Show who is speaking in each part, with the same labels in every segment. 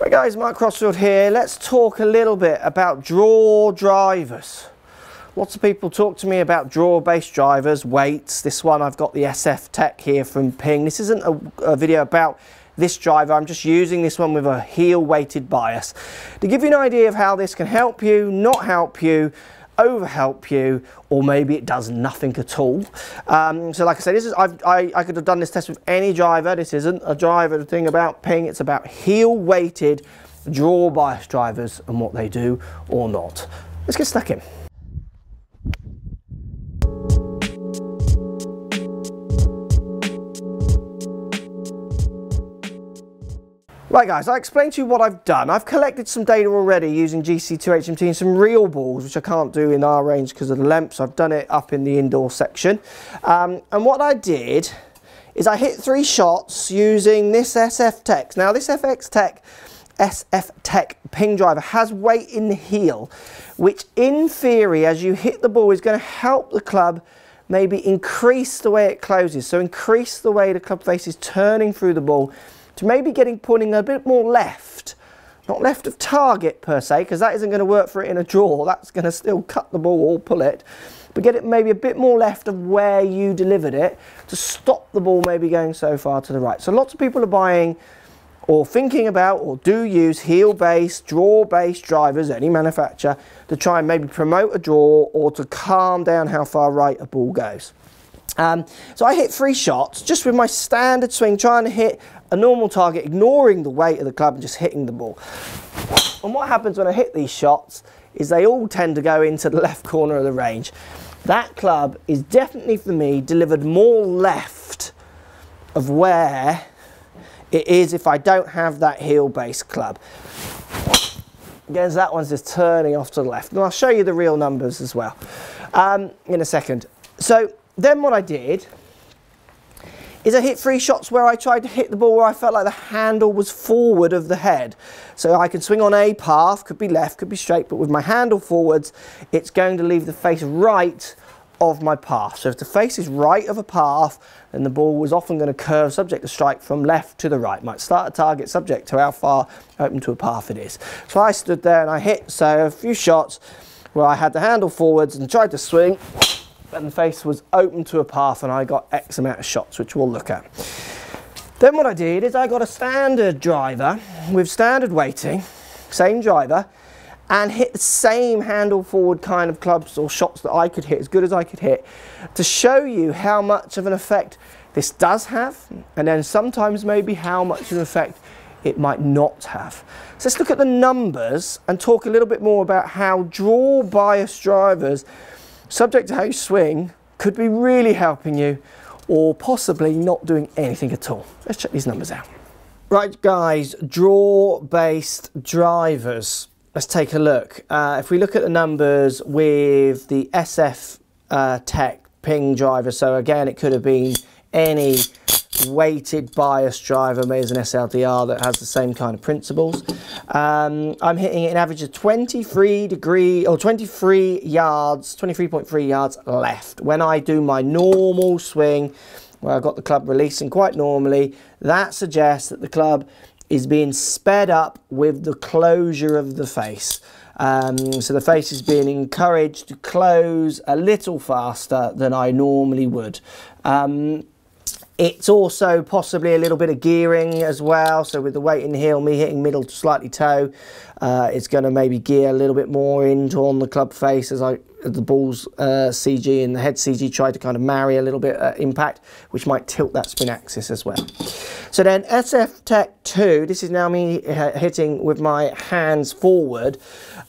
Speaker 1: Right guys, Mark Crossfield here. Let's talk a little bit about draw drivers. Lots of people talk to me about draw based drivers, weights. This one I've got the SF Tec here from Ping. This isn't a, a video about this driver. I'm just using this one with a heel weighted bias. To give you an idea of how this can help you, not help you, over help you or maybe it does nothing at all. Um, so like I said, this is I've, I, I could have done this test with any driver. This isn't a driver thing about ping. It's about heel weighted draw bias drivers and what they do or not. Let's get stuck in. Right guys, I explained to you what I've done. I've collected some data already using GC2HMT and some real balls, which I can't do in our range because of the lengths. I've done it up in the indoor section. Um, and what I did is I hit three shots using this SF Tec. Now this FX Tech, SF Tec ping driver has weight in the heel, which in theory, as you hit the ball, is going to help the club maybe increase the way it closes. So increase the way the club face is turning through the ball to maybe getting pulling a bit more left. Not left of target per se, because that isn't going to work for it in a draw. That's going to still cut the ball or pull it. But get it maybe a bit more left of where you delivered it to stop the ball maybe going so far to the right. So lots of people are buying or thinking about or do use heel based, draw based drivers, any manufacturer, to try and maybe promote a draw or to calm down how far right a ball goes. Um, so I hit three shots just with my standard swing, trying to hit a normal target, ignoring the weight of the club and just hitting the ball. And what happens when I hit these shots is they all tend to go into the left corner of the range. That club is definitely for me delivered more left of where it is if I don't have that heel base club. Again, that one's just turning off to the left. And I'll show you the real numbers as well um, in a second. So then what I did is I hit three shots where I tried to hit the ball where I felt like the handle was forward of the head. So I can swing on a path, could be left, could be straight, but with my handle forwards, it's going to leave the face right of my path. So if the face is right of a path, then the ball was often going to curve subject to strike from left to the right. Might start a target subject to how far open to a path it is. So I stood there and I hit so a few shots where I had the handle forwards and tried to swing and the face was open to a path and I got X amount of shots, which we'll look at. Then what I did is I got a standard driver with standard weighting, same driver, and hit the same handle forward kind of clubs or shots that I could hit, as good as I could hit, to show you how much of an effect this does have, and then sometimes maybe how much of an effect it might not have. So let's look at the numbers and talk a little bit more about how draw bias drivers subject to how you swing, could be really helping you or possibly not doing anything at all. Let's check these numbers out. Right guys, draw-based drivers. Let's take a look. Uh, if we look at the numbers with the SF uh, Tech ping driver, so again it could have been any weighted bias driver made as an SLDR that has the same kind of principles. Um, I'm hitting an average of 23 degree or 23 yards, 23.3 yards left. When I do my normal swing, where I've got the club releasing quite normally, that suggests that the club is being sped up with the closure of the face. Um, so the face is being encouraged to close a little faster than I normally would. Um, it's also possibly a little bit of gearing as well. So with the weight in the heel, me hitting middle to slightly toe, uh, it's going to maybe gear a little bit more into on the club face as I the balls uh, CG and the head CG try to kind of marry a little bit uh, impact, which might tilt that spin axis as well. So then SF Tec 2, this is now me hitting with my hands forward.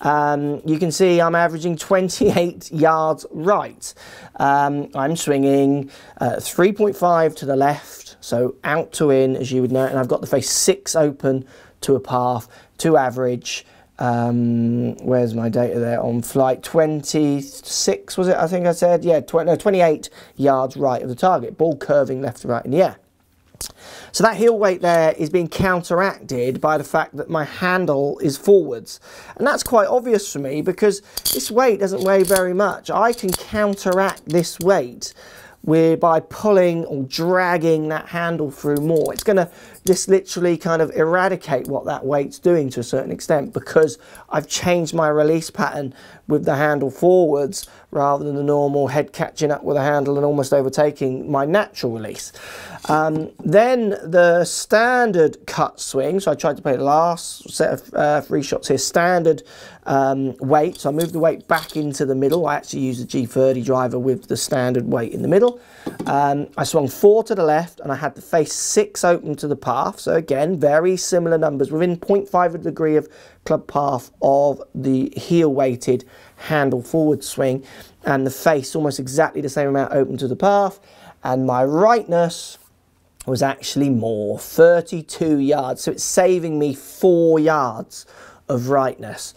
Speaker 1: Um, you can see I'm averaging 28 yards right. Um, I'm swinging uh, 3.5 to the left, so out to in as you would know, and I've got the face six open to a path, to average, um, where's my data there? On flight 26 was it I think I said? Yeah 20, no, 28 yards right of the target. Ball curving left to right in the air. So that heel weight there is being counteracted by the fact that my handle is forwards. And that's quite obvious for me because this weight doesn't weigh very much. I can counteract this weight whereby pulling or dragging that handle through more. It's going to this literally kind of eradicate what that weight's doing to a certain extent because I've changed my release pattern with the handle forwards rather than the normal head catching up with the handle and almost overtaking my natural release. Um, then the standard cut swing, so I tried to play the last set of uh, three shots here, standard um, weight. So I moved the weight back into the middle. I actually used a G30 driver with the standard weight in the middle. Um, I swung four to the left and I had the face six open to the path. So again, very similar numbers within 0.5 of a degree of club path of the heel weighted handle forward swing and the face almost exactly the same amount open to the path. And my rightness was actually more, 32 yards. So it's saving me four yards of rightness,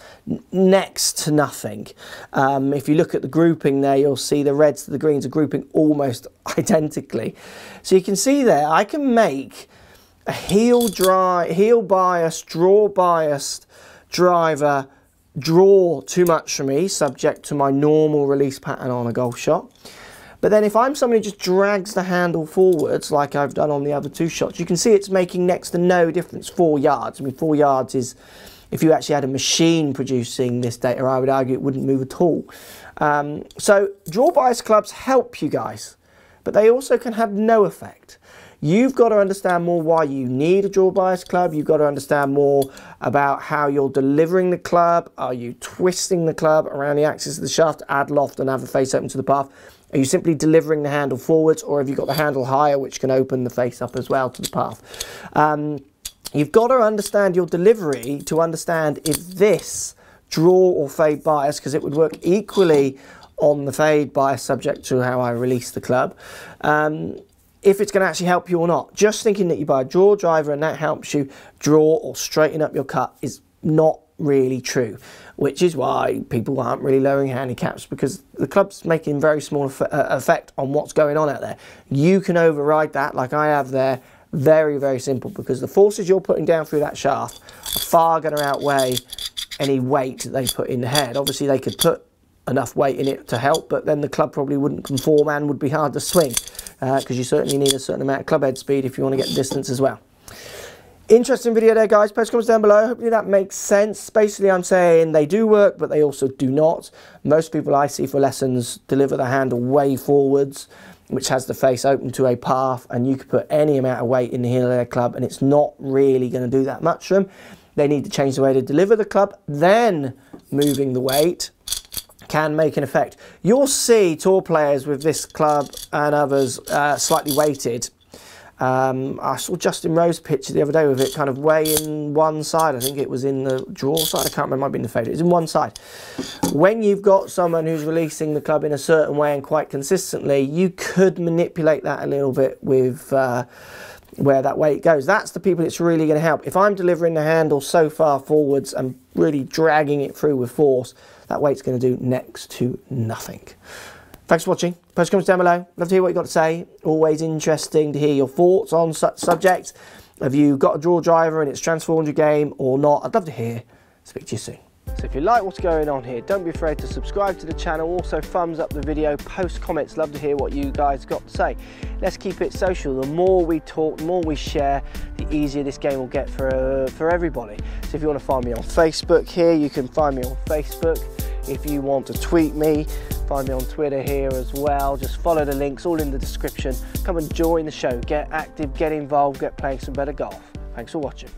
Speaker 1: next to nothing. Um, if you look at the grouping there, you'll see the reds to the greens are grouping almost identically. So you can see there, I can make a heel dry, heel biased, draw biased driver draw too much for me, subject to my normal release pattern on a golf shot. But then if I'm somebody who just drags the handle forwards, like I've done on the other two shots, you can see it's making next to no difference, four yards. I mean, four yards is, if you actually had a machine producing this data, I would argue it wouldn't move at all. Um, so draw bias clubs help you guys, but they also can have no effect. You've got to understand more why you need a draw bias club. You've got to understand more about how you're delivering the club. Are you twisting the club around the axis of the shaft, add loft and have a face open to the path? Are you simply delivering the handle forwards or have you got the handle higher which can open the face up as well to the path? Um, you've got to understand your delivery to understand if this draw or fade bias, because it would work equally on the fade bias subject to how I release the club, um, if it's going to actually help you or not. Just thinking that you buy a draw driver and that helps you draw or straighten up your cut is not really true, which is why people aren't really lowering handicaps because the club's making very small uh, effect on what's going on out there. You can override that like I have there. Very, very simple because the forces you're putting down through that shaft are far going to outweigh any weight that they put in the head. Obviously, they could put enough weight in it to help, but then the club probably wouldn't conform and would be hard to swing because uh, you certainly need a certain amount of club head speed if you want to get distance as well. Interesting video there, guys. Post comments down below. Hopefully that makes sense. Basically, I'm saying they do work, but they also do not. Most people I see for lessons deliver the handle way forwards, which has the face open to a path, and you could put any amount of weight in the heel of their club, and it's not really going to do that much for them. They need to change the way to deliver the club, then moving the weight can make an effect. You'll see tour players with this club and others uh, slightly weighted um, I saw Justin Rose picture the other day with it kind of way in one side. I think it was in the draw side. I can't remember. It might be in the fade. It's in one side. When you've got someone who's releasing the club in a certain way and quite consistently, you could manipulate that a little bit with uh, where that weight goes. That's the people it's really going to help. If I'm delivering the handle so far forwards and really dragging it through with force, that weight's going to do next to nothing. Thanks for watching. Post comments down below. Love to hear what you've got to say. Always interesting to hear your thoughts on such subjects. Have you got a draw driver and it's transformed your game or not? I'd love to hear. Speak to you soon. So if you like what's going on here, don't be afraid to subscribe to the channel. Also thumbs up the video, post comments. Love to hear what you guys got to say. Let's keep it social. The more we talk, the more we share, the easier this game will get for, uh, for everybody. So if you want to find me on Facebook here, you can find me on Facebook. If you want to tweet me, find me on Twitter here as well. Just follow the links, all in the description. Come and join the show. Get active, get involved, get playing some better golf. Thanks for watching.